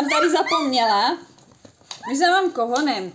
jsem tady zapomněla. Už za vám kohonem.